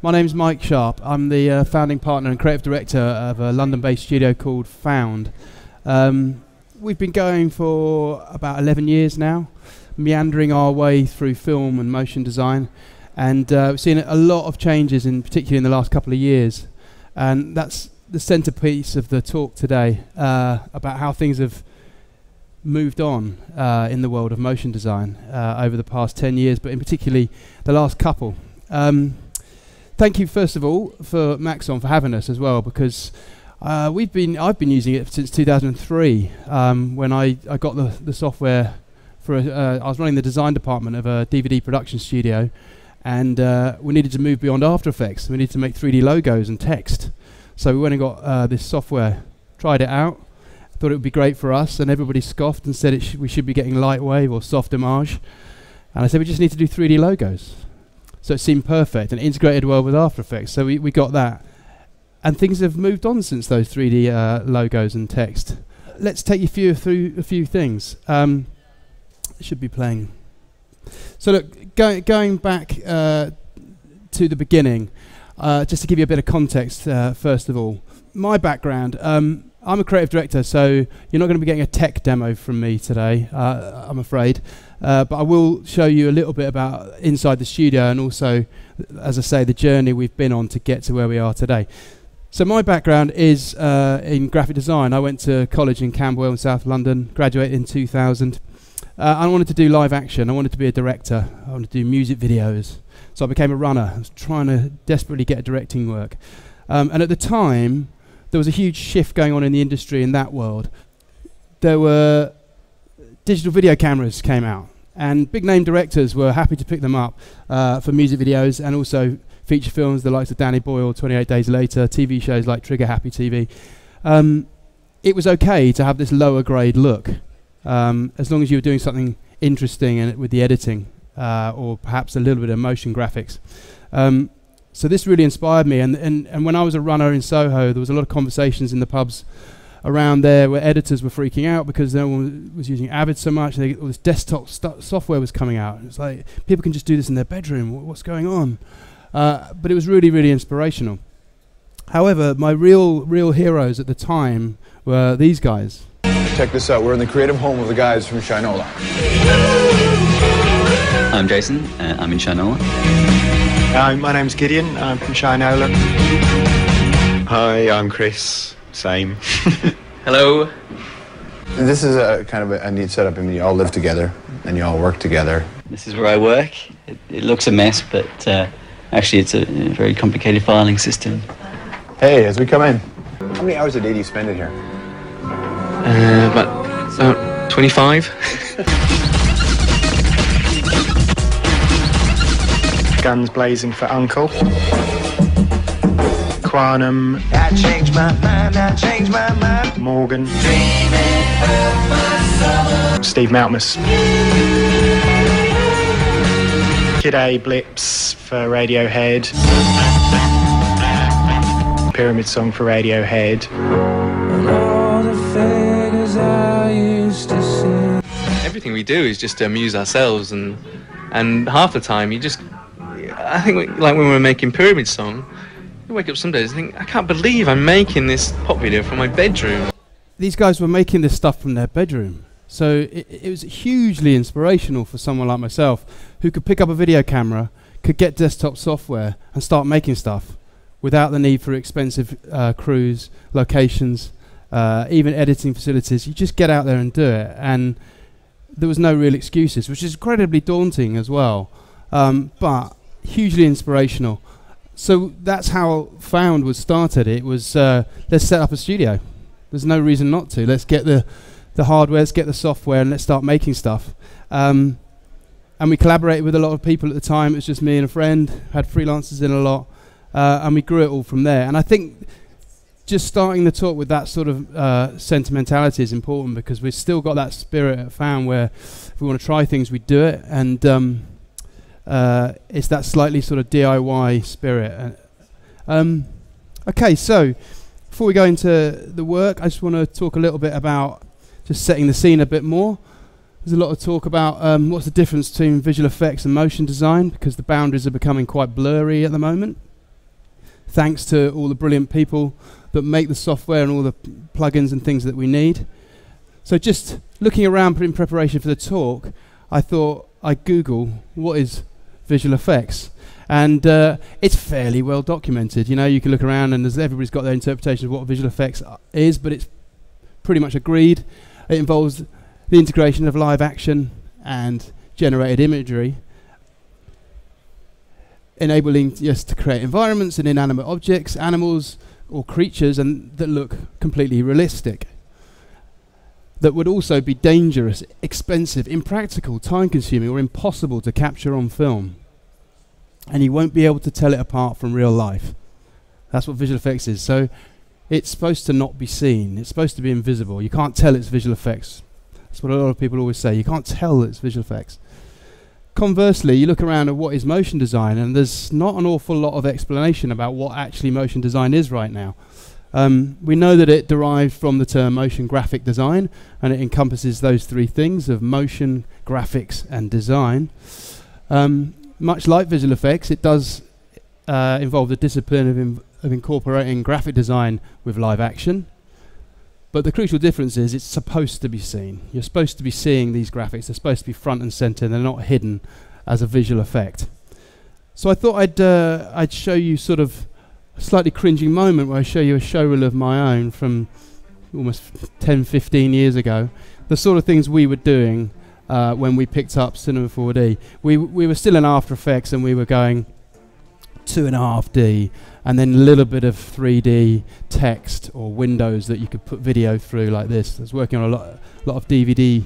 My name's Mike Sharpe. I'm the uh, founding partner and creative director of a London-based studio called Found. Um, we've been going for about 11 years now, meandering our way through film and motion design, and uh, we've seen a lot of changes, in particularly in the last couple of years. And that's the centerpiece of the talk today uh, about how things have moved on uh, in the world of motion design uh, over the past 10 years, but in particularly the last couple. Um, thank you, first of all, for Maxon for having us as well, because uh, we've been I've been using it since 2003 um, when I, I got the, the software for a, uh, I was running the design department of a DVD production studio, and uh, we needed to move beyond After Effects. We needed to make 3D logos and text, so we went and got uh, this software, tried it out thought it would be great for us, and everybody scoffed and said sh we should be getting Lightwave or Softimage. And I said, we just need to do 3D logos. So it seemed perfect and integrated well with After Effects. So we, we got that. And things have moved on since those 3D uh, logos and text. Let's take you through, through a few things. Um, should be playing. So look, go, going back uh, to the beginning, uh, just to give you a bit of context, uh, first of all, my background. Um, I'm a creative director, so you're not going to be getting a tech demo from me today, uh, I'm afraid. Uh, but I will show you a little bit about inside the studio and also, as I say, the journey we've been on to get to where we are today. So my background is uh, in graphic design. I went to college in Camberwell in South London, graduated in 2000. Uh, I wanted to do live action. I wanted to be a director. I wanted to do music videos. So I became a runner. I was trying to desperately get directing work. Um, and at the time, there was a huge shift going on in the industry in that world. There were digital video cameras came out, and big name directors were happy to pick them up uh, for music videos and also feature films, the likes of Danny Boyle, 28 Days Later, TV shows like Trigger Happy TV. Um, it was okay to have this lower grade look, um, as long as you were doing something interesting and with the editing, uh, or perhaps a little bit of motion graphics. Um, so this really inspired me. And, and, and when I was a runner in Soho, there was a lot of conversations in the pubs around there where editors were freaking out because no one was using Avid so much. They, all this desktop software was coming out. It's like people can just do this in their bedroom. what's going on? Uh, but it was really, really inspirational. However, my real, real heroes at the time were these guys. Check this out. We're in the creative home of the guys from Shynola. I'm Jason. Uh, I'm in Shynola. Hi, my name's Gideon. I'm from Shynola. Hi, I'm Chris. Same. Hello. This is a kind of a, a, neat setup. I mean, you all live together and you all work together. This is where I work. It, it looks a mess, but uh, actually, it's a, a, very complicated filing system. Hey, as we come in, how many hours a day do you spend in here? Uh, about, about 25. guns blazing for UNKLE. Quannum. I changed my mind, I changed my mind. Morgan. Steve Malkmus. Kid A Blips for Radiohead. Pyramid Song for Radiohead. Everything we do is just to amuse ourselves and and half the time you just I think, like when we were making Pyramid Song, you wake up some days and think, I can't believe I'm making this pop video from my bedroom. These guys were making this stuff from their bedroom. So it, it was hugely inspirational for someone like myself who could pick up a video camera, could get desktop software, and start making stuff without the need for expensive uh, crews, locations, uh, even editing facilities. You just get out there and do it. And there was no real excuses, which is incredibly daunting as well. Um, but hugely inspirational. So that's how Found was started. It was uh, let's set up a studio. There's no reason not to. Let's get the the hardware, let's get the software, and let's start making stuff. Um, and we collaborated with a lot of people at the time. It was just me and a friend. Had freelancers in a lot, uh, and we grew it all from there. And I think just starting the talk with that sort of uh, sentimentality is important because we've still got that spirit at Found where if we want to try things, we do it. And um, uh, it's that slightly sort of DIY spirit. Um, okay, so before we go into the work, I just want to talk a little bit about just setting the scene a bit more. There's a lot of talk about um, what's the difference between visual effects and motion design because the boundaries are becoming quite blurry at the moment. thanks to all the brilliant people that make the software and all the plugins and things that we need. So just looking around in preparation for the talk, I thought I'd Google what is visual effects. And uh, it's fairly well documented. You know, you can look around and everybody's got their interpretation of what visual effects uh, is, but it's pretty much agreed. It involves the integration of live action and generated imagery, enabling us to create environments and inanimate objects, animals or creatures, and that look completely realistic. That would also be dangerous, expensive, impractical, time-consuming, or impossible to capture on film and you won't be able to tell it apart from real life. That's what visual effects is. So it's supposed to not be seen. It's supposed to be invisible. You can't tell it's visual effects. That's what a lot of people always say. You can't tell it's visual effects. Conversely, you look around at what is motion design, and there's not an awful lot of explanation about what actually motion design is right now. Um, we know that it derived from the term motion graphic design, and it encompasses those three things of motion, graphics, and design. Um, much like visual effects, it does uh, involve the discipline of, of incorporating graphic design with live action. But the crucial difference is it's supposed to be seen. You're supposed to be seeing these graphics. They're supposed to be front and center. And They're not hidden as a visual effect. So I thought I'd uh, I'd show you sort of slightly cringing moment where I show you a showreel of my own from almost 10, 15 years ago. The sort of things we were doing uh, when we picked up Cinema 4D. We, we were still in After Effects and we were going two and a half D and then a little bit of 3D text or windows that you could put video through like this. I was working on a lot, lot of DVD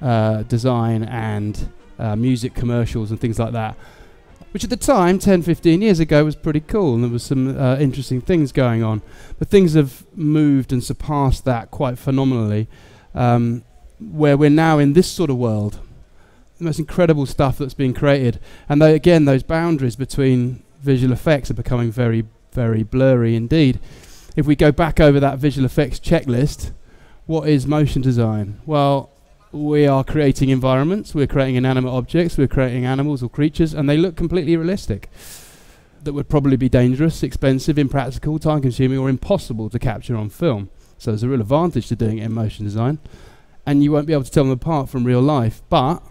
uh, design and uh, music commercials and things like that. Which at the time, 10, 15 years ago, was pretty cool, and there was some uh, interesting things going on. But things have moved and surpassed that quite phenomenally. Um, where we're now in this sort of world. The most incredible stuff that's being created. And again, those boundaries between visual effects are becoming very, very blurry indeed. If we go back over that visual effects checklist, what is motion design? Well, we are creating environments, we're creating inanimate objects, we're creating animals or creatures, and they look completely realistic. That would probably be dangerous, expensive, impractical, time consuming, or impossible to capture on film. So there's a real advantage to doing it in motion design and you won't be able to tell them apart from real life. But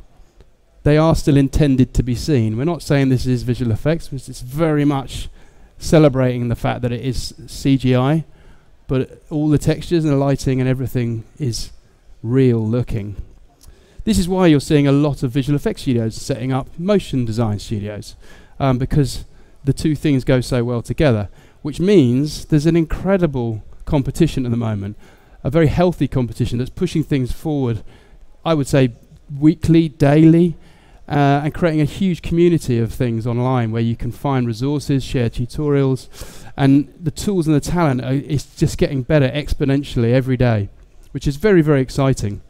they are still intended to be seen. We're not saying this is visual effects, it's very much celebrating the fact that it is CGI, but all the textures and the lighting and everything is real looking. This is why you're seeing a lot of visual effects studios setting up motion design studios, um, because the two things go so well together, which means there's an incredible competition at the moment a very healthy competition that's pushing things forward, I would say weekly, daily, uh, and creating a huge community of things online where you can find resources, share tutorials, and the tools and the talent are, is just getting better exponentially every day, which is very, very exciting.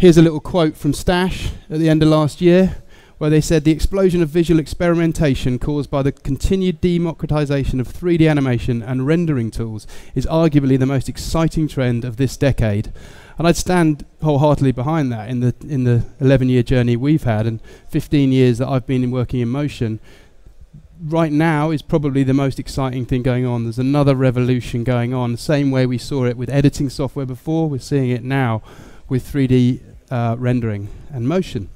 Here's a little quote from Stash at the end of last year where they said the explosion of visual experimentation caused by the continued democratization of 3D animation and rendering tools is arguably the most exciting trend of this decade. And I'd stand wholeheartedly behind that in the in the 11 year journey we've had and 15 years that I've been working in motion. Right now is probably the most exciting thing going on. There's another revolution going on, same way we saw it with editing software before, we're seeing it now with 3D uh, rendering and motion.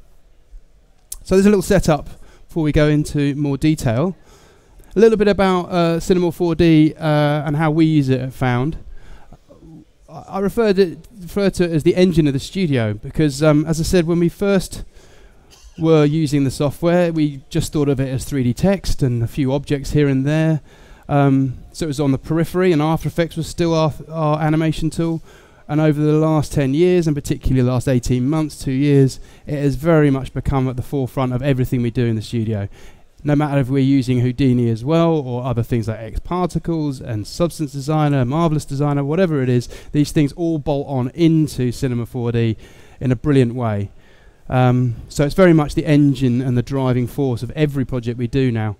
So there's a little setup before we go into more detail. A little bit about uh, Cinema 4D uh, and how we use it at Found. I refer to, refer to it as the engine of the studio because, um, as I said, when we first were using the software, we just thought of it as 3D text and a few objects here and there. Um, so it was on the periphery, and After Effects was still our, our animation tool. And over the last 10 years, and particularly the last 18 months, two years, it has very much become at the forefront of everything we do in the studio. No matter if we're using Houdini as well, or other things like X Particles and Substance Designer, Marvelous Designer, whatever it is, these things all bolt on into Cinema 4D in a brilliant way. Um, so it's very much the engine and the driving force of every project we do now.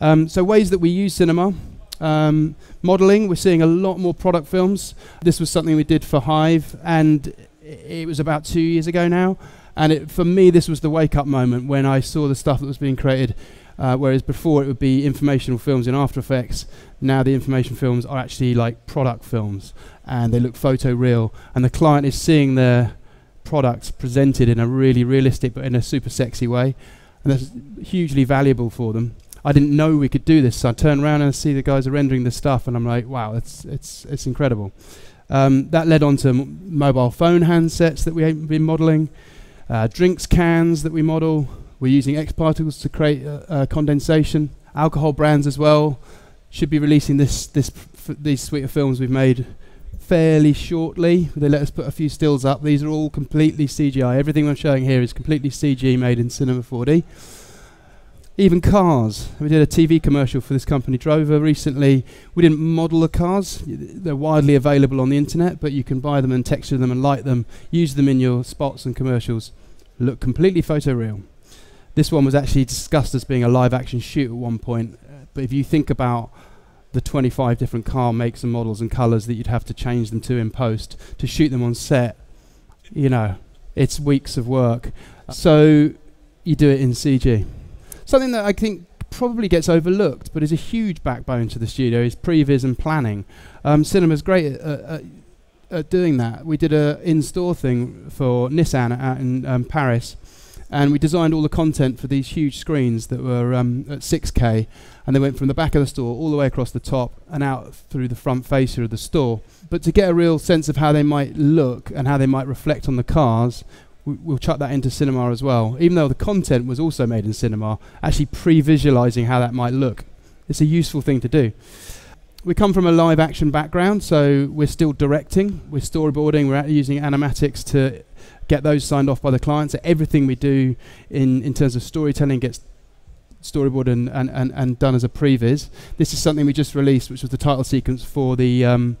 Um, so ways that we use cinema. Um, modeling, we're seeing a lot more product films. This was something we did for Hive, and it was about two years ago now. And it, for me, this was the wake up moment when I saw the stuff that was being created Uh, whereas before it would be informational films in After Effects, now the information films are actually like product films and they look photo real and the client is seeing their products presented in a really realistic but in a super sexy way and that's hugely valuable for them. I didn't know we could do this, so I turn around and I see the guys are rendering the stuff and I'm like, wow, it's it's it's incredible. Um, that led on to mobile phone handsets that we've been modeling, uh, drinks cans that we model. We're using X particles to create uh, uh, condensation. Alcohol brands as well should be releasing this this these suite of films we've made fairly shortly. They let us put a few stills up. These are all completely CGI. Everything I'm showing here is completely CG made in Cinema 4D. Even cars. We did a TV commercial for this company, Drover, recently. We didn't model the cars. They're widely available on the internet, but you can buy them and texture them and light them, use them in your spots and commercials. Look completely photoreal. This one was actually discussed as being a live action shoot at one point, but if you think about the 25 different car makes and models and colours that you'd have to change them to in post to shoot them on set, you know, it's weeks of work. So you do it in CG. Something that I think probably gets overlooked, but is a huge backbone to the studio, is previs and planning. Um, cinema's great at, at, at, doing that. We did a in-store thing for Nissan out in um, Paris, and we designed all the content for these huge screens that were um, at 6K, and they went from the back of the store all the way across the top and out through the front fascia of the store. But to get a real sense of how they might look and how they might reflect on the cars, we, we'll chuck that into cinema as well. Even though the content was also made in cinema, actually pre-visualizing how that might look. It's a useful thing to do. We come from a live action background, so we're still directing, we're storyboarding, we're using animatics to get those signed off by the client. So everything we do in, in terms of storytelling gets storyboarded and, and, and, and done as a previs. This is something we just released, which was the title sequence for the um,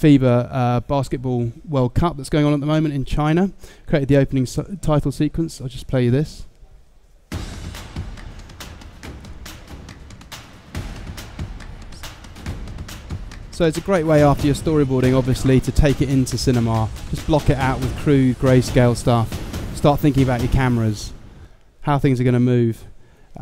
FIBA uh, Basketball World Cup that's going on at the moment in China. Created the opening title sequence. I'll just play you this. So it's a great way after your storyboarding, obviously, to take it into cinema. Just block it out with crude grayscale stuff. Start thinking about your cameras, how things are going to move,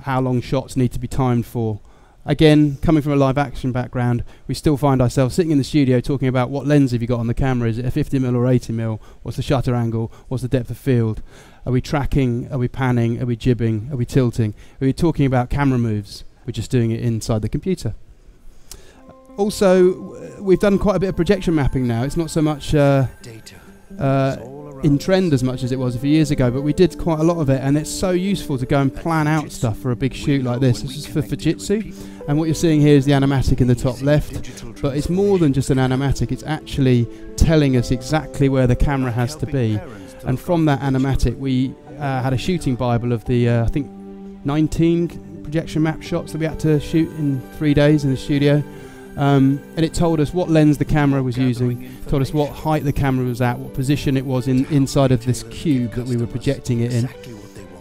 how long shots need to be timed for. Again, coming from a live action background, we still find ourselves sitting in the studio talking about what lens have you got on the camera? Is it a 50mm or 80mm? What's the shutter angle? What's the depth of field? Are we tracking? Are we panning? Are we jibbing? Are we tilting? Are we talking about camera moves? We're just doing it inside the computer. Also, we've done quite a bit of projection mapping now. It's not so much uh, uh, in trend as much as it was a few years ago, but we did quite a lot of it, and it's so useful to go and plan out stuff for a big shoot like this. This is for Fujitsu, and what you're seeing here is the animatic in the top left, but it's more than just an animatic, it's actually telling us exactly where the camera has to be. And from that animatic, we uh, had a shooting Bible of the, uh, I think, 19 projection map shots that we had to shoot in three days in the studio. Um, and it told us what lens the camera was using, told us what height the camera was at, what position it was in inside of this cube that we were projecting it in.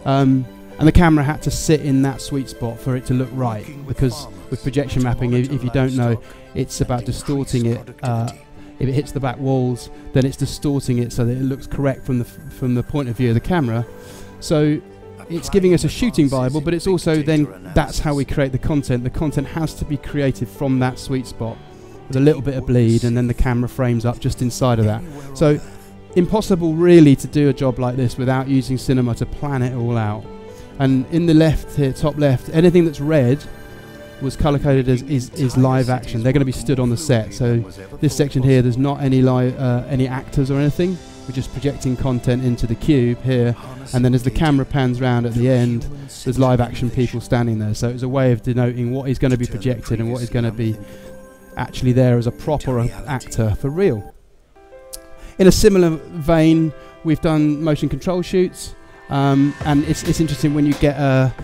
Um, and the camera had to sit in that sweet spot for it to look right, because with projection mapping, if, if you don't know, it's about distorting it. Uh, if it hits the back walls, then it's distorting it so that it looks correct from the from the point of view of the camera. So it's giving us a shooting bible, but it's also then that's how we create the content. The content has to be created from that sweet spot with a little bit of bleed, and then the camera frames up just inside of that. So impossible really to do a job like this without using cinema to plan it all out. And in the left here, top left, anything that's red was color coded as is, is live action. They're going to be stood on the set. So this section here, there's not any live, uh, any actors or anything. We're just projecting content into the cube here, and then as the camera pans round at the end, there's live action people standing there. So it's a way of denoting what is going to be projected and what is going to be actually there as a proper actor for real. In a similar vein, we've done motion control shoots, um, and it's, it's interesting when you get a,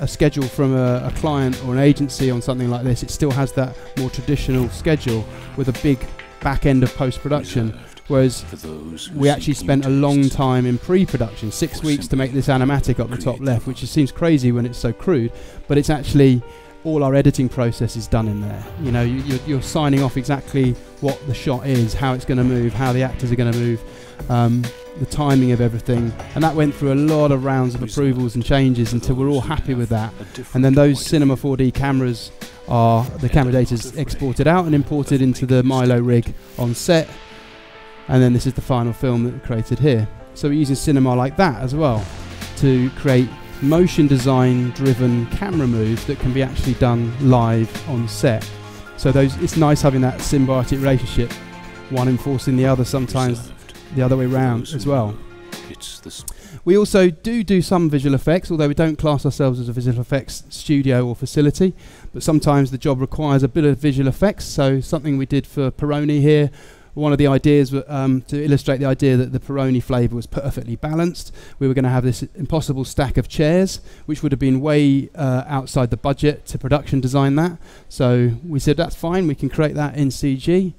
a schedule from a, a client or an agency on something like this, it still has that more traditional schedule with a big back end of post production. Whereas we actually spent a long time in pre-production, six weeks to make this animatic up the top left, which seems crazy when it's so crude, but it's actually all our editing process is done in there. You know, you, you're, you're signing off exactly what the shot is, how it's going to move, how the actors are going to move, um, the timing of everything, and that went through a lot of rounds of approvals and changes until we're all happy with that. And then those Cinema 4D cameras are the camera data is exported out and imported into the Milo rig on set, and then this is the final film that we created here. So we're using cinema like that as well to create motion design driven camera moves that can be actually done live on set. So those it's nice having that symbiotic relationship, one enforcing the other sometimes the other way round as well. We also do do some visual effects, although we don't class ourselves as a visual effects studio or facility. But sometimes the job requires a bit of visual effects. So something we did for Peroni here. One of the ideas um, to illustrate the idea that the Peroni flavour was perfectly balanced. We were going to have this impossible stack of chairs, which would have been way uh, outside the budget to production design that. So we said that's fine. We can create that in CG.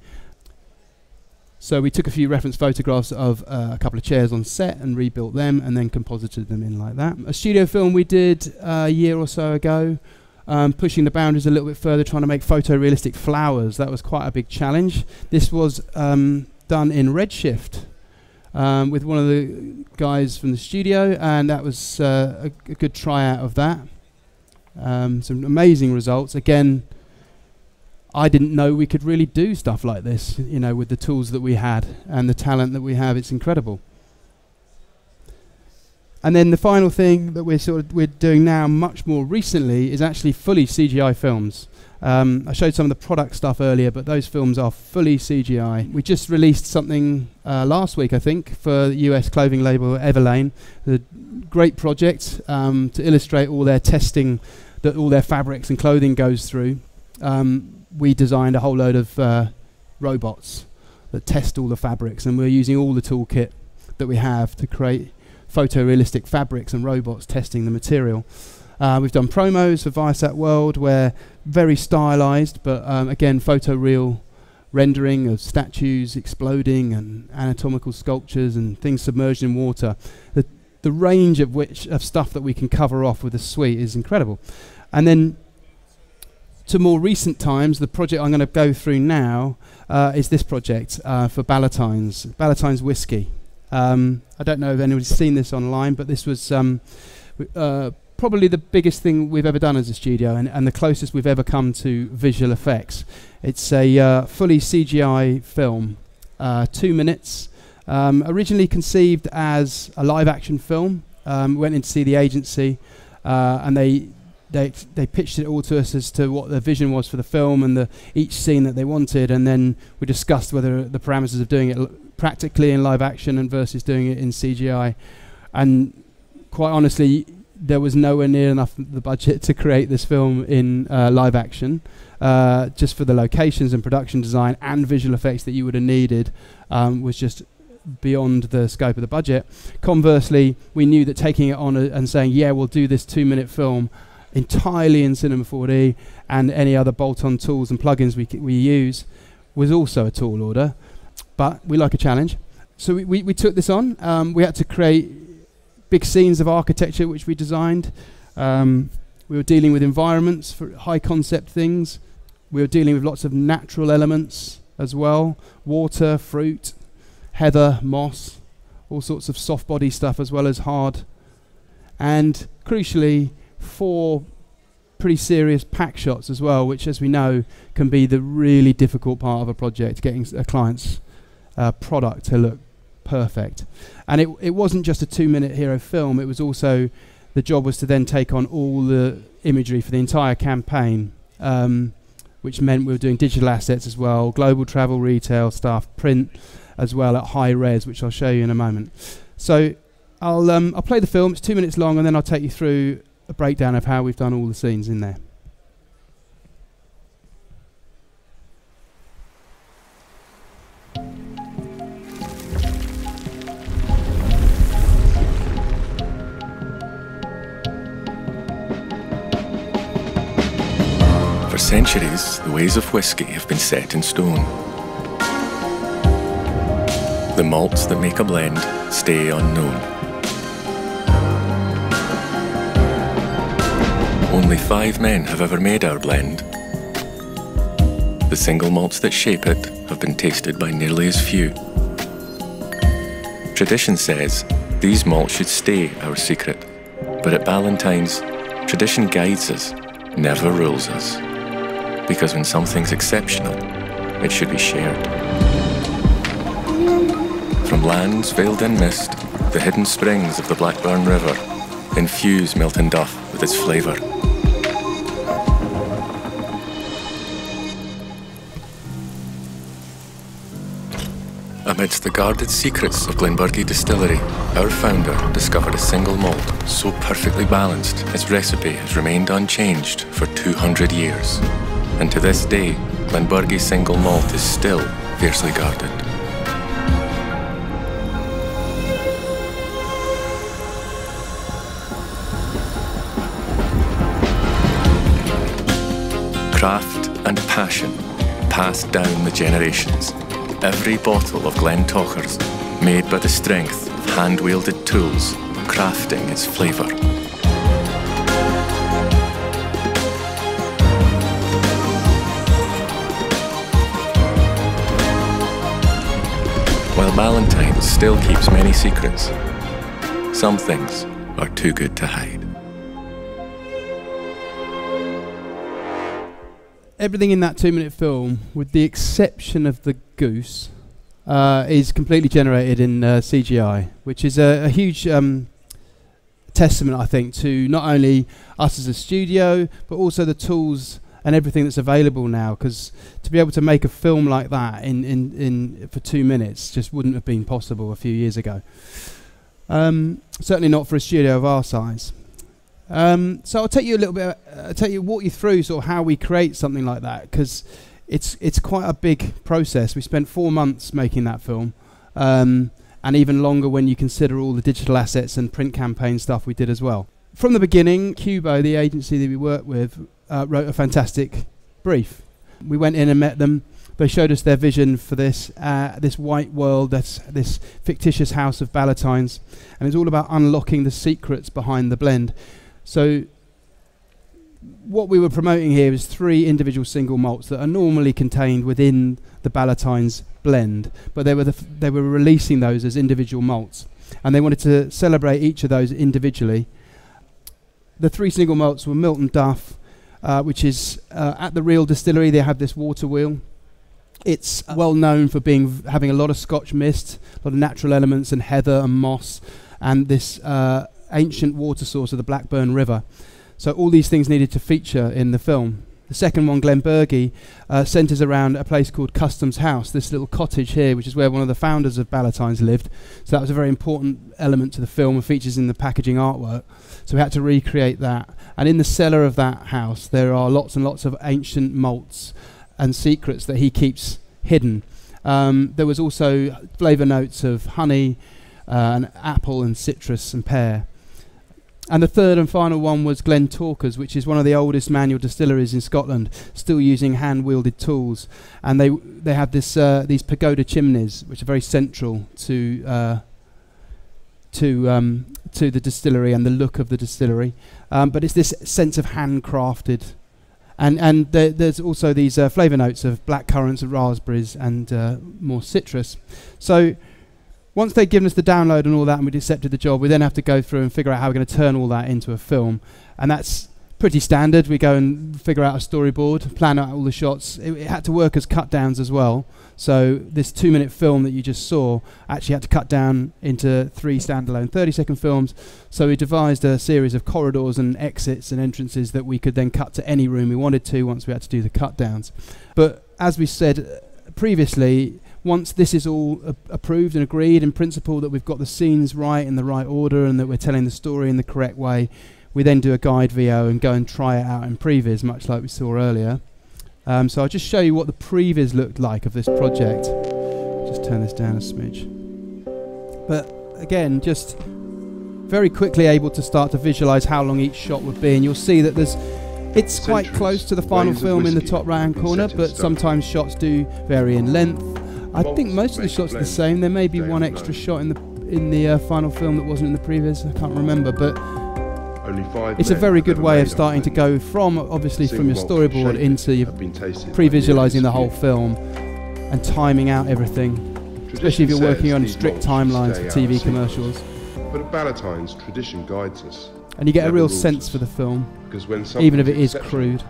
So we took a few reference photographs of uh, a couple of chairs on set and rebuilt them and then composited them in like that. A studio film we did uh, a year or so ago, um, pushing the boundaries a little bit further, trying to make photorealistic flowers. That was quite a big challenge. This was um, done in Redshift um, with one of the guys from the studio, and that was uh, a, a, good tryout of that. Um, some amazing results. Again, I didn't know we could really do stuff like this, you know, with the tools that we had and the talent that we have. It's incredible. And then the final thing that we're sort of we're doing now, much more recently, is actually fully CGI films. Um, I showed some of the product stuff earlier, but those films are fully CGI. We just released something uh, last week, I think, for the US clothing label Everlane. A great project um, to illustrate all their testing that all their fabrics and clothing goes through. Um, we designed a whole load of uh, robots that test all the fabrics, and we're using all the toolkit that we have to create photorealistic fabrics and robots testing the material. Uh, we've done promos for Viasat World, where very stylized, but um, again, photoreal rendering of statues exploding and anatomical sculptures and things submerged in water. The, the range of which of stuff that we can cover off with a suite is incredible. And then to more recent times, the project I'm going to go through now uh, is this project uh, for Ballantine's, Ballantine's Whiskey. Um, I don't know if anybody's seen this online, but this was um, uh, probably the biggest thing we've ever done as a studio and, and, the closest we've ever come to visual effects. It's a uh, fully CGI film, uh, two minutes, um, originally conceived as a live action film. Um, went in to see the agency, uh, and they they they pitched it all to us as to what the vision was for the film and the each scene that they wanted, and then we discussed whether the parameters of doing it practically in live action and versus doing it in CGI. And quite honestly, there was nowhere near enough the budget to create this film in uh, live action. Uh, just for the locations and production design and visual effects that you would have needed um, was just beyond the scope of the budget. Conversely, we knew that taking it on and saying, "Yeah, we'll do this two-minute film," entirely in Cinema 4D and any other bolt-on tools and plugins we, we use was also a tall order. But we like a challenge. So we, we, we took this on. Um, we had to create big scenes of architecture which we designed. Um, we were dealing with environments for high concept things. We were dealing with lots of natural elements as well water, fruit, heather, moss, all sorts of soft body stuff as well as hard. And crucially, four pretty serious pack shots as well, which, as we know, can be the really difficult part of a project, getting a client's uh, product to look perfect. And it, it wasn't just a two minute hero film, it was also the job was to then take on all the imagery for the entire campaign, um, which meant we were doing digital assets as well, global travel, retail stuff, print as well at high res, which I'll show you in a moment. So I'll, um, I'll play the film, it's two minutes long, and then I'll take you through a breakdown of how we've done all the scenes in there. For centuries, the ways of whisky have been set in stone. The malts that make a blend stay unknown. Only five men have ever made our blend. The single malts that shape it have been tasted by nearly as few. Tradition says these malts should stay our secret. But at Ballantine's, tradition guides us, never rules us. Because when something's exceptional, it should be shared. From lands veiled in mist, the hidden springs of the Blackburn River infuse Miltonduff with its flavour. Amidst the guarded secrets of Glenburgie Distillery, our founder discovered a single malt so perfectly balanced its recipe has remained unchanged for 200 years. And to this day, Glenburgie single malt is still fiercely guarded. Craft and passion passed down the generations. Every bottle of Glentauchers made by the strength of hand wielded tools, crafting its flavour. While Ballantine still keeps many secrets, some things are too good to hide. Everything in that two minute film, with the exception of the goose, uh, is completely generated in uh, CGI, which is a, a huge um, testament, I think, to not only us as a studio, but also the tools and everything that's available now. Because to be able to make a film like that in, in, in for two minutes just wouldn't have been possible a few years ago. Um, certainly not for a studio of our size. Um, so I'll take you a little bit. Uh, I'll take you walk you through sort of how we create something like that because it's it's quite a big process. We spent four months making that film, um, and even longer when you consider all the digital assets and print campaign stuff we did as well. From the beginning, Cubo, the agency that we worked with, uh, wrote a fantastic brief. We went in and met them. They showed us their vision for this uh, this white world, that's this fictitious house of Ballantine's, and it's all about unlocking the secrets behind the blend. So what we were promoting here is three individual single malts that are normally contained within the Ballantine's blend, but they were the f- they were releasing those as individual malts, and they wanted to celebrate each of those individually. The three single malts were Miltonduff, uh, which is uh, at the Real Distillery. They have this water wheel. It's well known for being v- having a lot of Scotch mist, a lot of natural elements, and heather and moss, and this uh, ancient water source of the Blackburn River. So all these things needed to feature in the film. The second one, Glenburgie, uh, centres around a place called Customs House, this little cottage here, which is where one of the founders of Ballantine's lived. So that was a very important element to the film and features in the packaging artwork. So we had to recreate that. And in the cellar of that house, there are lots and lots of ancient malts and secrets that he keeps hidden. Um, there was also flavour notes of honey, uh, and apple and citrus and pear. And the third and final one was Glentauchers, which is one of the oldest manual distilleries in Scotland, still using hand-wielded tools. And they they have this uh, these pagoda chimneys, which are very central to uh, to um, to the distillery and the look of the distillery. Um, but it's this sense of handcrafted. And and there, there's also these uh, flavour notes of black currants and raspberries and uh, more citrus. So once they'd given us the download and all that and we'd accepted the job, we then have to go through and figure out how we're going to turn all that into a film. And that's pretty standard. We go and figure out a storyboard, plan out all the shots. It, it had to work as cut downs as well. So this two minute film that you just saw actually had to cut down into three standalone 30 second films. So we devised a series of corridors and exits and entrances that we could then cut to any room we wanted to once we had to do the cut downs. But as we said uh, previously, once this is all a- approved and agreed in principle that we've got the scenes right in the right order and that we're telling the story in the correct way, we then do a guide VO and go and try it out in previs, much like we saw earlier. Um, so I'll just show you what the previs looked like of this project. Just turn this down a smidge. But again, just very quickly able to start to visualize how long each shot would be, and you'll see that there's it's quite close to the final film in the top right hand corner, but sometimes shots do vary in length. I think most of the shots are the same. There may be one extra shot in the in the uh, final film that wasn't in the previous. I can't remember, but Only five it's a very good way of starting to go from obviously from your storyboard into your have been tasted by pre-visualizing the whole film and timing out everything. especially if you're working on strict timelines for TV commercials. But at Ballantine's, tradition guides us. And you get a real sense for the film, Because when even if it is crude.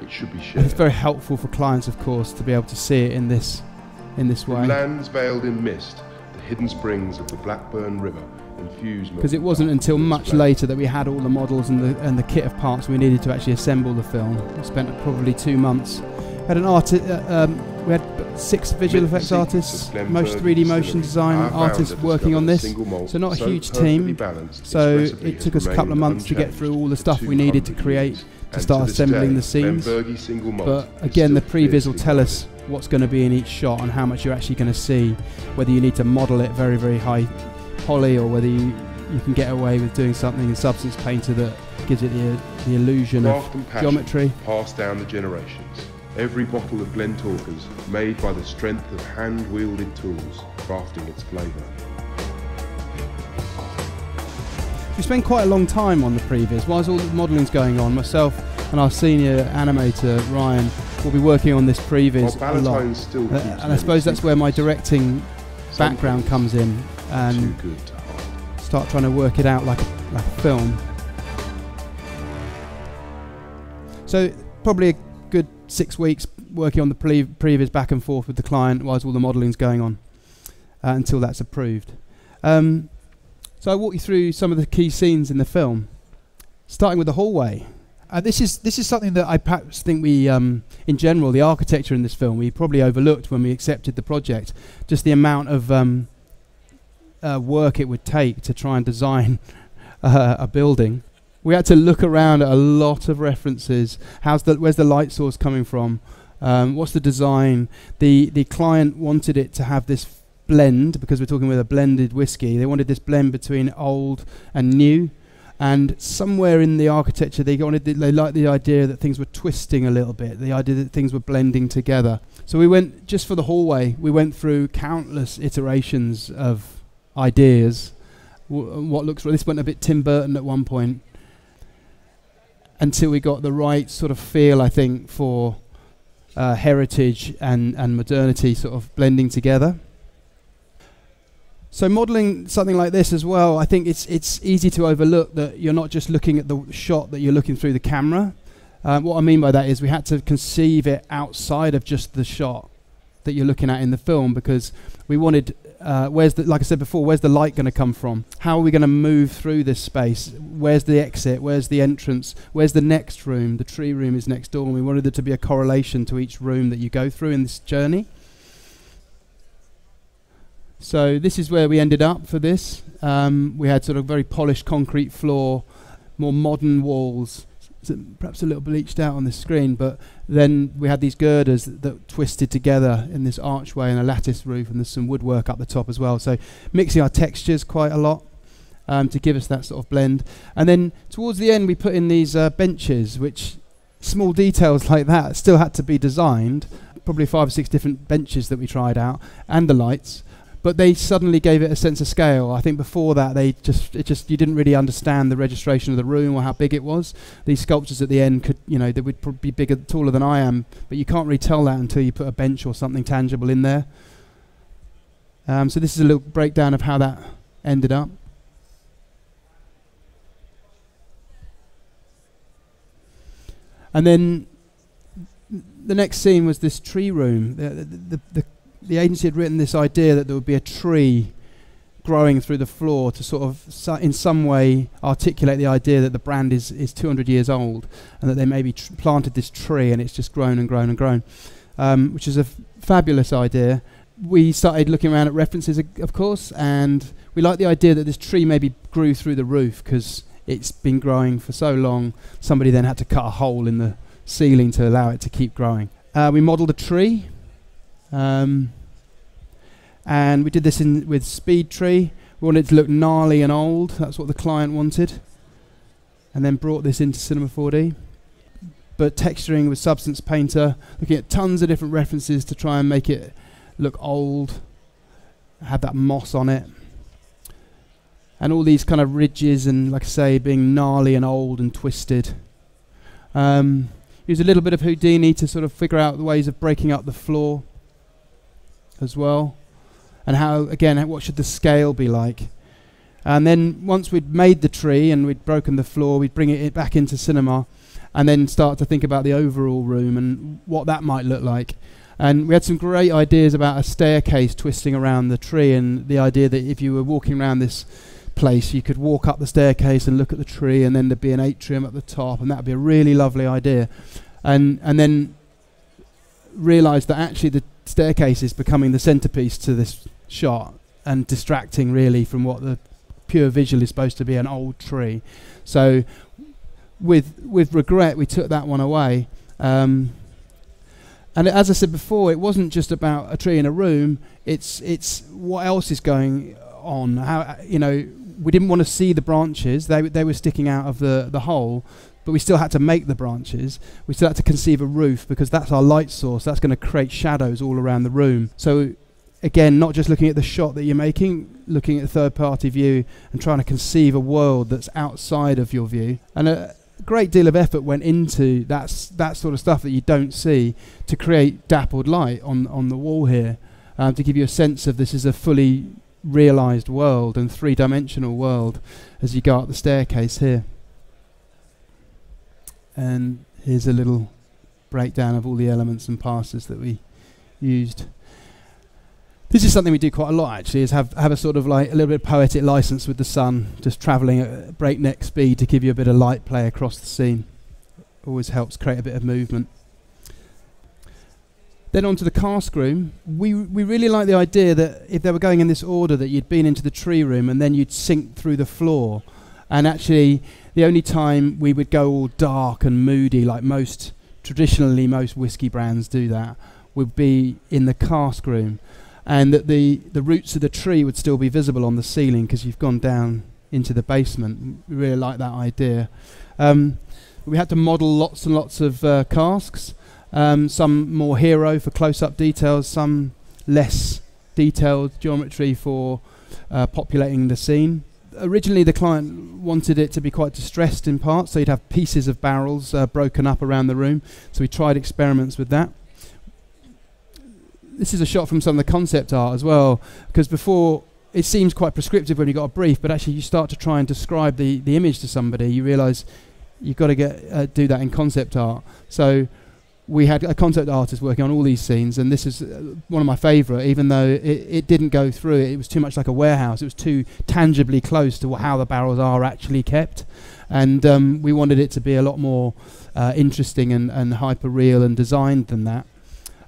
it should be And it's very helpful for clients, of course, to be able to see it in this in this way. lands veiled in mist, the hidden springs of the Blackburn River infuse Because it wasn't until much later that we had all the models and the and the kit of parts we needed to actually assemble the film. We spent probably two months. Had an arti- uh, um, we had six visual effects artists, most 3D motion design artists working on this. So not a huge team. So it took us a couple of months to get through all the stuff we needed to create to start assembling the scenes. Glenburgie single malt But again, the previs will tell us what's going to be in each shot and how much you're actually going to see, whether you need to model it very, very high poly or whether you, you can get away with doing something in Substance Painter that gives it the, the illusion of Craft passion geometry. passed down the generations. Every bottle of Glentauchers made by the strength of hand-wielded tools, crafting its flavour. We spent quite a long time on the previs. Whilst all the modelling's going on, myself and our senior animator Ryan will be working on this previs While a lot. Still Uh, and I suppose that's where my directing background comes in and good to hide. start trying to work it out like a, like a film. So probably a good six weeks working on the pre- previs back and forth with the client whilst all the modelling's going on uh, until that's approved. Um, so I walk you through some of the key scenes in the film, starting with the hallway. Uh, this is this is something that I perhaps think we, um, in general, the architecture in this film we probably overlooked when we accepted the project. Just the amount of um, uh, work it would take to try and design uh, a building. We had to look around at a lot of references. How's the where's the light source coming from? Um, what's the design? The the client wanted it to have this blend because we're talking with a blended whiskey. They wanted this blend between old and new. And somewhere in the architecture, they wanted the, they liked the idea that things were twisting a little bit. The idea that things were blending together. So we went just for the hallway. We went through countless iterations of ideas. What looks this went a bit Tim Burton at one point. Until we got the right sort of feel, I think, for uh, heritage and, and modernity sort of blending together. So modeling something like this as well, I think it's it's easy to overlook that you're not just looking at the shot that you're looking through the camera. Um, what I mean by that is we had to conceive it outside of just the shot that you're looking at in the film because we wanted uh, where's the like I said before where's the light going to come from? How are we going to move through this space? Where's the exit? Where's the entrance? Where's the next room? The tree room is next door and we wanted there to be a correlation to each room that you go through in this journey so this is where we ended up for this. Um, we had sort of very polished concrete floor, more modern walls, so perhaps a little bleached out on the screen, but then we had these girders that, that twisted together in this archway and a lattice roof, and there's some woodwork up the top as well. So mixing our textures quite a lot um, to give us that sort of blend. And then towards the end, we put in these uh, benches, which small details like that still had to be designed. Probably five or six different benches that we tried out, and the lights but they suddenly gave it a sense of scale. I think before that they just it just you didn't really understand the registration of the room or how big it was. These sculptures at the end could you know they would be bigger, taller than I am, but you can't really tell that until you put a bench or something tangible in there. Um, so this is a little breakdown of how that ended up. And then the next scene was this tree room. The, the, the, the the agency had written this idea that there would be a tree growing through the floor to sort of in some way articulate the idea that the brand is, is 200 years old and that they maybe planted this tree and it's just grown and grown and grown, um, which is a fabulous idea. We started looking around at references, of course, and we liked the idea that this tree maybe grew through the roof because it's been growing for so long. Somebody then had to cut a hole in the ceiling to allow it to keep growing. Uh, we modelled a tree. Um, and we did this in with SpeedTree. We wanted it to look gnarly and old. That's what the client wanted. And then brought this into Cinema 4D. But texturing with Substance Painter, looking at tons of different references to try and make it look old, have that moss on it. And all these kind of ridges and, like I say, being gnarly and old and twisted. Um, use a little bit of Houdini to sort of figure out the ways of breaking up the floor as well. and how again what should the scale be like. And then once we'd made the tree and we'd broken the floor, we'd bring it back into cinema, and then start to think about the overall room and what that might look like. And we had some great ideas about a staircase twisting around the tree, and the idea that if you were walking around this place, you could walk up the staircase and look at the tree, and then there'd be an atrium at the top, and that'd be a really lovely idea. And and then realised that actually the staircase is becoming the centerpiece to this shot and distracting really from what the pure visual is supposed to be an old tree. So with with regret, we took that one away. Um, and as I said before, it wasn't just about a tree in a room. It's it's what else is going on. How you know we didn't want to see the branches; they they were sticking out of the the hole. But we still had to make the branches. We still had to conceive a roof because that's our light source. That's going to create shadows all around the room. So again, not just looking at the shot that you're making, looking at a third party view and trying to conceive a world that's outside of your view. And a great deal of effort went into that, that sort of stuff that you don't see to create dappled light on, on the wall here, um, to give you a sense of this is a fully realized world and three dimensional world as you go up the staircase here. And here's a little breakdown of all the elements and passes that we used. This is something we do quite a lot actually, is have, have a sort of like a little bit of poetic license with the sun, just travelling at breakneck speed to give you a bit of light play across the scene. Always helps create a bit of movement. Then onto the cask room. We we really like the idea that if they were going in this order, that you'd been into the tree room and then you'd sink through the floor. And actually, the only time we would go all dark and moody, like most traditionally most whiskey brands do that, would be in the cask room, and that the the roots of the tree would still be visible on the ceiling because you've gone down into the basement. We really like that idea. Um, we had to model lots and lots of uh, casks. Um, some more hero for close-up details, some less detailed geometry for uh, populating the scene. Originally, the client wanted it to be quite distressed in parts, so you'd have pieces of barrels uh, broken up around the room. So we tried experiments with that. This is a shot from some of the concept art as well, because before it seems quite prescriptive when you got a brief, but actually you start to try and describe the, the image to somebody, you realise you've got to get uh, do that in concept art. So we had a concept artist working on all these scenes, and this is uh, one of my favourite. Even though it, it didn't go through it, was too much like a warehouse. It was too tangibly close to how the barrels are actually kept, and um, we wanted it to be a lot more uh, interesting and, and hyper real and designed than that.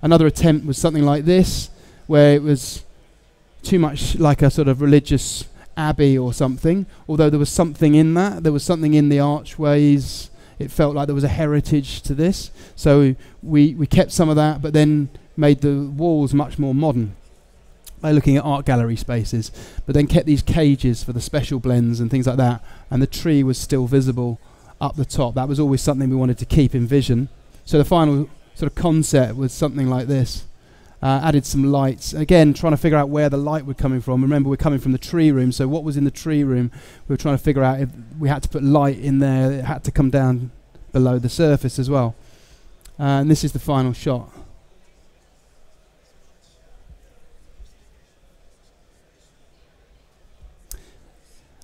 Another attempt was something like this, where it was too much like a sort of religious abbey or something. Although there was something in that, there was something in the archways it felt like there was a heritage to this. So we, we kept some of that, but then made the walls much more modern by looking at art gallery spaces, but then kept these cages for the special blends and things like that. And the tree was still visible up the top. That was always something we wanted to keep in vision. So the final sort of concept was something like this. Uh, added some lights. Again, trying to figure out where the light was coming from. Remember, we're coming from the tree room, so what was in the tree room? We were trying to figure out if we had to put light in there, it had to come down below the surface as well. Uh, and this is the final shot.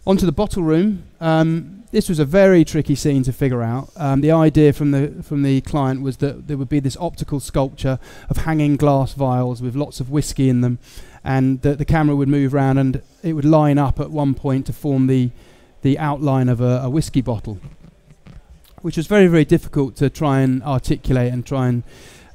Onto the bottle room. Um, this was a very tricky scene to figure out. Um, the idea from the from the client was that there would be this optical sculpture of hanging glass vials with lots of whiskey in them, and that the camera would move around and it would line up at one point to form the the outline of a, a whiskey bottle, which was very very difficult to try and articulate and try and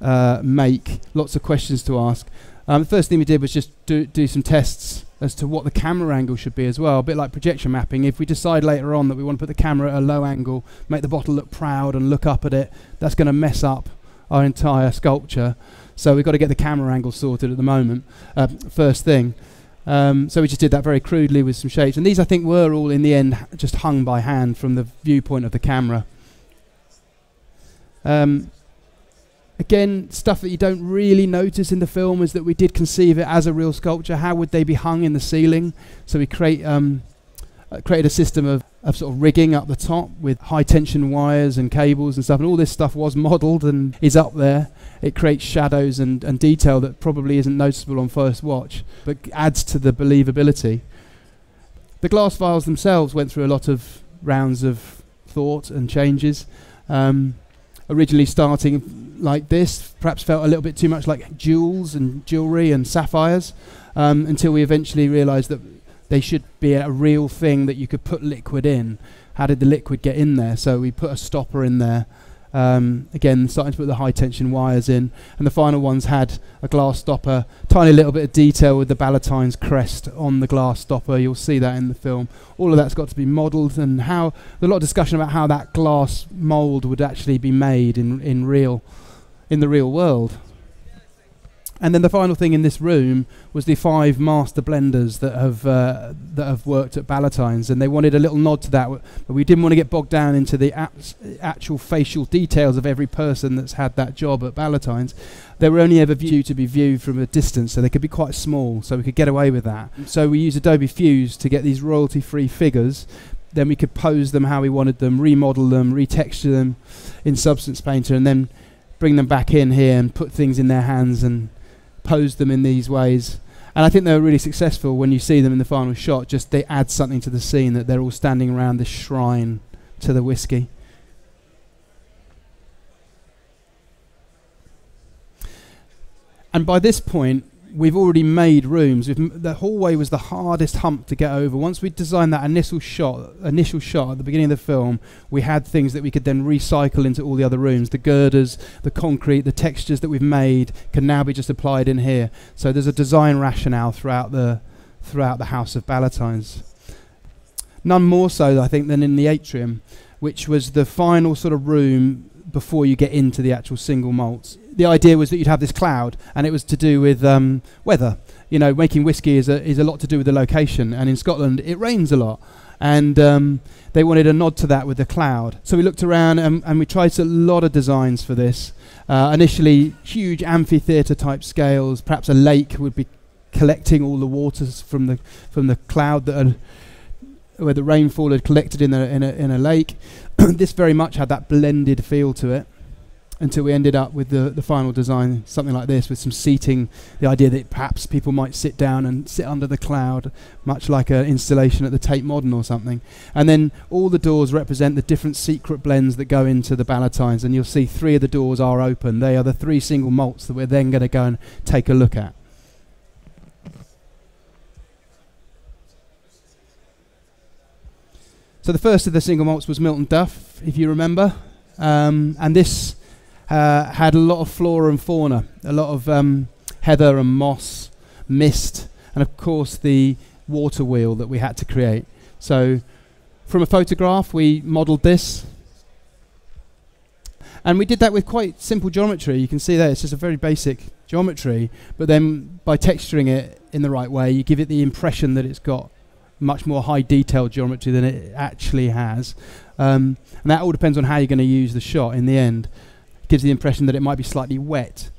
uh, make. Lots of questions to ask. Um, the first thing we did was just do, do some tests as to what the camera angle should be as well, a bit like projection mapping. If we decide later on that we want to put the camera at a low angle, make the bottle look proud and look up at it, that's going to mess up our entire sculpture. So we've got to get the camera angle sorted at the moment, uh, first thing. Um, so we just did that very crudely with some shapes. And these, I think, were all in the end just hung by hand from the viewpoint of the camera. Um, again, stuff that you don't really notice in the film is that we did conceive it as a real sculpture. How would they be hung in the ceiling? So we create um, uh, created a system of, of sort of rigging up the top with high tension wires and cables and stuff, and all this stuff was modelled and is up there. It creates shadows and, and detail that probably isn't noticeable on first watch, but adds to the believability. The glass vials themselves went through a lot of rounds of thought and changes. Um, originally starting like this, perhaps felt a little bit too much like jewels and jewelry and sapphires, um, until we eventually realised that they should be a real thing that you could put liquid in. How did the liquid get in there? So we put a stopper in there. Um, again, starting to put the high tension wires in, and the final ones had a glass stopper, tiny little bit of detail with the Ballantine's crest on the glass stopper. You'll see that in the film. All of that's got to be modelled, and how there's a lot of discussion about how that glass mould would actually be made in in real, in the real world. And then the final thing in this room was the five master blenders that have uh, that have worked at Ballantines, and they wanted a little nod to that, but we didn't want to get bogged down into the actual facial details of every person that's had that job at Ballantines. They were only ever viewed to be viewed from a distance, so they could be quite small, so we could get away with that. So we used Adobe Fuse to get these royalty-free figures. Then we could pose them how we wanted them, remodel them, retexture them in Substance Painter, and then bring them back in here and put things in their hands and pose them in these ways. And I think they were really successful when you see them in the final shot. Just they add something to the scene that they're all standing around this shrine to the whiskey. And by this point, we've already made rooms. We've the hallway was the hardest hump to get over. Once we designed that initial shot, initial shot at the beginning of the film, we had things that we could then recycle into all the other rooms. The girders, the concrete, the textures that we've made can now be just applied in here. So there's a design rationale throughout the throughout the House of Ballantine's. None more so, I think, than in the atrium, which was the final sort of room before you get into the actual single malts. The idea was that you'd have this cloud, and it was to do with um, weather. You know, making whiskey is a, is a lot to do with the location, and in Scotland it rains a lot. And um, they wanted a nod to that with the cloud. So we looked around and, and we tried a lot of designs for this. Uh, initially, huge amphitheatre type scales, perhaps a lake would be collecting all the waters from the from the cloud that had, where the rainfall had collected in a in a, in a lake. this very much had that blended feel to it until we ended up with the, the final design, something like this, with some seating. The idea that perhaps people might sit down and sit under the cloud, much like an installation at the Tate Modern or something. And then all the doors represent the different secret blends that go into the Ballantine's, and you'll see three of the doors are open. They are the three single malts that we're then going to go and take a look at. So the first of the single malts was Miltonduff, if you remember, um, and this uh, had a lot of flora and fauna, a lot of um, heather and moss, mist, and of course the water wheel that we had to create. So from a photograph, we modelled this. And we did that with quite simple geometry. You can see there, it's just a very basic geometry. But then by texturing it in the right way, you give it the impression that it's got much more high detailed geometry than it actually has. Um, and that all depends on how you're going to use the shot in the end. It gives the impression that it might be slightly wet.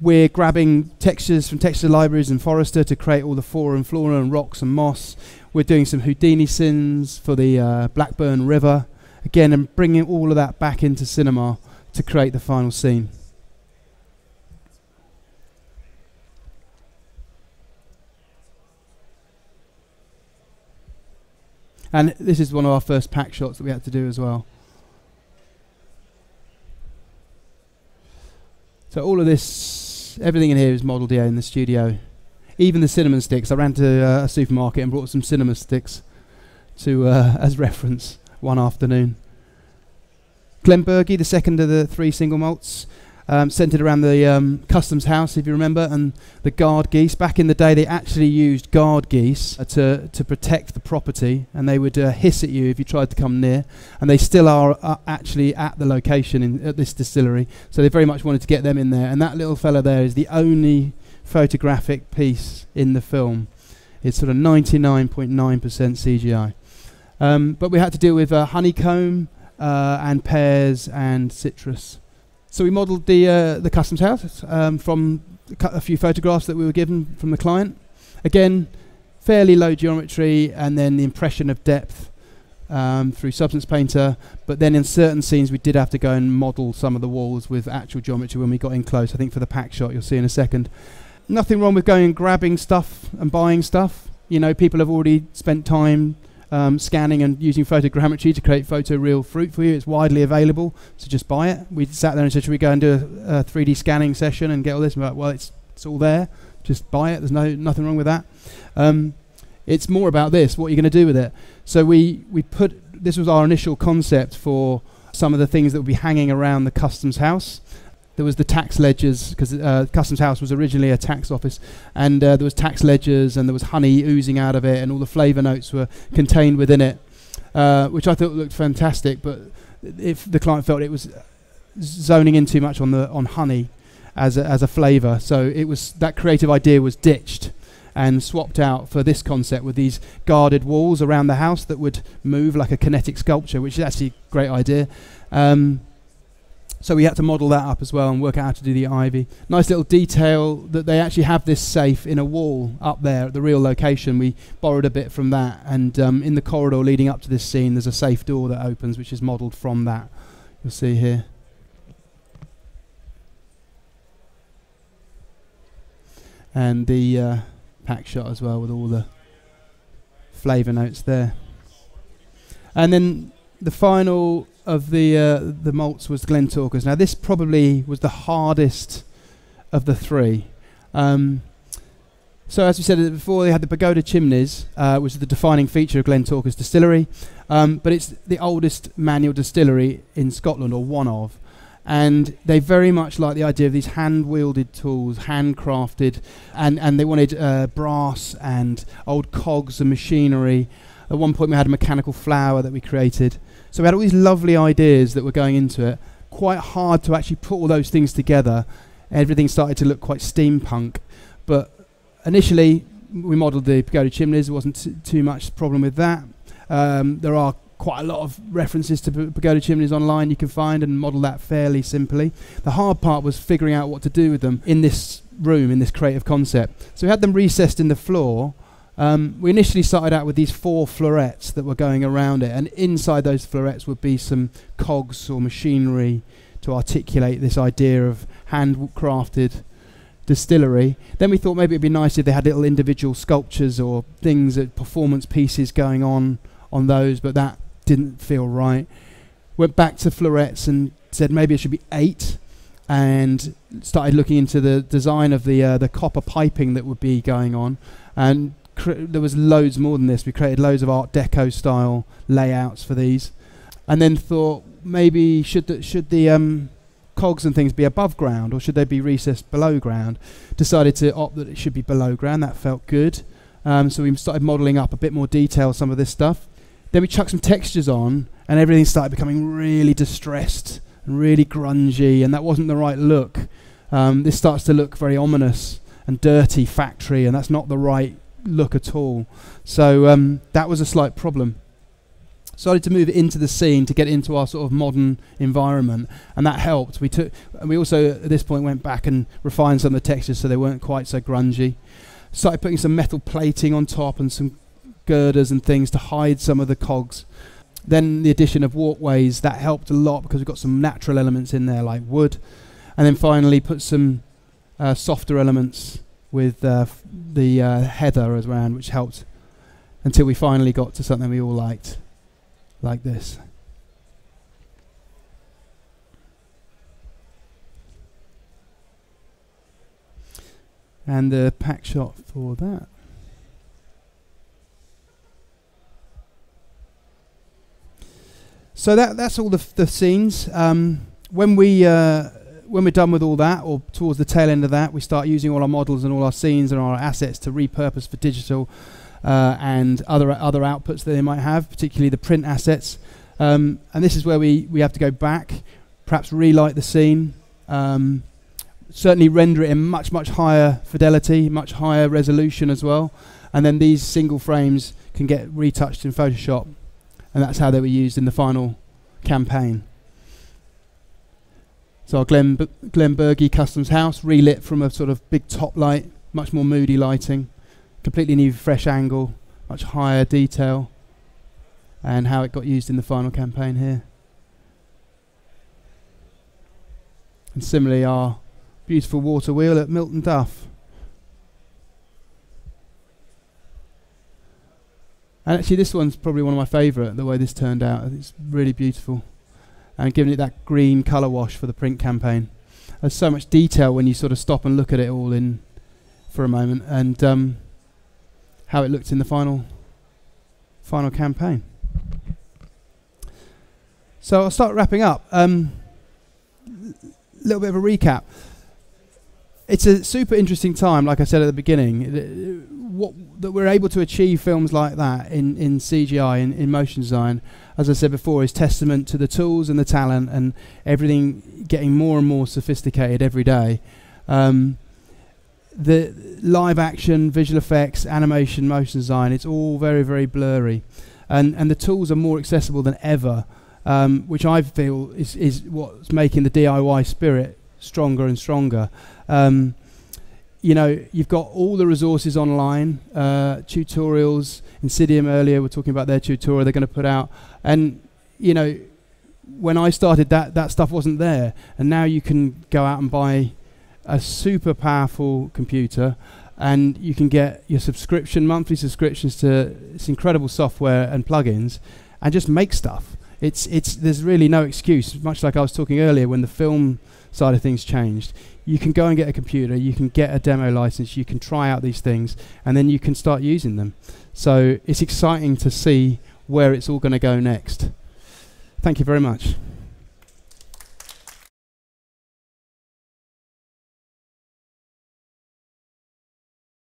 We're grabbing textures from texture libraries and Forester to create all the flora and flora and rocks and moss. We're doing some Houdini scenes for the uh, Blackburn River. Again, and bringing all of that back into cinema to create the final scene. And this is one of our first pack shots that we had to do as well. So all of this, everything in here is modelled here in the studio. Even the cinnamon sticks. I ran to uh, a supermarket and brought some cinnamon sticks to uh, as reference one afternoon. Glenburgie, the second of the three single malts, um, centered around the um, customs house, if you remember, and the guard geese. Back in the day, they actually used guard geese uh, to to protect the property, and they would uh, hiss at you if you tried to come near. And they still are uh, actually at the location in, at this distillery, so they very much wanted to get them in there. And that little fella there is the only photographic piece in the film. It's sort of 99.9% CGI. Um, but we had to deal with uh, honeycomb uh, and pears and citrus. So we modelled the uh, the customs house um, from a, few photographs that we were given from the client. Again, fairly low geometry, and then the impression of depth um, through Substance Painter. But then in certain scenes, we did have to go and model some of the walls with actual geometry when we got in close. I think for the pack shot, you'll see in a second. Nothing wrong with going and grabbing stuff and buying stuff. You know, people have already spent time um, scanning and using photogrammetry to create photoreal fruit for you. It's widely available, so just buy it. We sat there and said, should we go and do a, a 3D scanning session and get all this? And we're like, well, it's, it's all there. Just buy it. There's no nothing wrong with that. Um, it's more about this. What are you going to do with it? So we, we put, this was our initial concept for some of the things that would be hanging around the customs house there was the tax ledgers because uh, customs house was originally a tax office and uh, there was tax ledgers and there was honey oozing out of it and all the flavor notes were contained within it uh, which i thought looked fantastic but if the client felt it was zoning in too much on the on honey as a, as a flavor so it was that creative idea was ditched and swapped out for this concept with these guarded walls around the house that would move like a kinetic sculpture which is actually a great idea um, so we had to model that up as well and work out how to do the ivy. Nice little detail that they actually have this safe in a wall up there at the real location. We borrowed a bit from that, and um, in the corridor leading up to this scene, there's a safe door that opens, which is modelled from that. You'll see here. And the uh, pack shot as well with all the flavour notes there. And then the final of the uh, the malts was Glentauchers. Now this probably was the hardest of the three. Um, so as we said before, they had the pagoda chimneys, uh, which is the defining feature of Glentauchers distillery. Um, but it's the oldest manual distillery in Scotland, or one of. And they very much like the idea of these hand-wielded tools, handcrafted, and, and they wanted uh, brass and old cogs and machinery. At one point, we had a mechanical flower that we created. So we had all these lovely ideas that were going into it. Quite hard to actually put all those things together. Everything started to look quite steampunk. But initially, we modelled the pagoda chimneys. There wasn't too much problem with that. Um, there are quite a lot of references to pagoda chimneys online you can find and model that fairly simply. The hard part was figuring out what to do with them in this room, in this creative concept. So we had them recessed in the floor um, we initially started out with these four florets that were going around it, and inside those florets would be some cogs or machinery to articulate this idea of handcrafted distillery. Then we thought maybe it'd be nice if they had little individual sculptures or things, uh, performance pieces going on on those, but that didn't feel right. Went back to florets and said maybe it should be eight, and started looking into the design of the uh, the copper piping that would be going on, and there was loads more than this. We created loads of Art Deco style layouts for these, and then thought maybe should the, should the um, cogs and things be above ground or should they be recessed below ground? Decided to opt that it should be below ground. That felt good. Um, so we started modelling up a bit more detail some of this stuff. Then we chucked some textures on, and everything started becoming really distressed and really grungy, and that wasn't the right look. Um, this starts to look very ominous and dirty factory, and that's not the right look at all. So um, that was a slight problem. Started to move it into the scene to get into our sort of modern environment, and that helped. We took, we also at this point went back and refined some of the textures so they weren't quite so grungy. Started putting some metal plating on top and some girders and things to hide some of the cogs. Then the addition of walkways that helped a lot because we've got some natural elements in there like wood, and then finally put some uh, softer elements with uh, the uh, heather around, which helped until we finally got to something we all liked, like this. And the pack shot for that. So that that's all the the scenes. Um, when we uh, when we're done with all that, or towards the tail end of that, we start using all our models and all our scenes and our assets to repurpose for digital uh, and other other outputs that they might have, particularly the print assets. Um, and this is where we, we have to go back, perhaps relight the scene, um, certainly render it in much, much higher fidelity, much higher resolution as well. And then these single frames can get retouched in Photoshop. And that's how they were used in the final campaign. So our Glen, Glenburgie Customs House, relit from a sort of big top light, much more moody lighting. completely new, fresh angle, much higher detail, and how it got used in the final campaign here. And similarly, our beautiful water wheel at Miltonduff. And actually, this one's probably one of my favourite. The way this turned out, it's really beautiful, and giving it that green colour wash for the print campaign. There's so much detail when you sort of stop and look at it all in for a moment, and um, how it looked in the final final campaign. So I'll start wrapping up. A um, little bit of a recap. It's a super interesting time, like I said at the beginning. What that we're able to achieve films like that in, in CGI in, in motion design, as I said before, is testament to the tools and the talent and everything getting more and more sophisticated every day. Um, the live action, visual effects, animation, motion design, it's all very, very blurry. And, and the tools are more accessible than ever, um, which I feel is, is what's making the DIY spirit stronger and stronger. Um, you know, you've got all the resources online, uh, tutorials. Insydium earlier, we're talking about their tutorial they're going to put out. And, you know, when I started, that, that stuff wasn't there. And now you can go out and buy a super powerful computer and you can get your subscription, monthly subscriptions to this incredible software and plugins and just make stuff. It's, it's, there's really no excuse, much like I was talking earlier when the film side of things changed. You can go and get a computer, you can get a demo license, you can try out these things, and then you can start using them. So it's exciting to see where it's all going to go next. Thank you very much.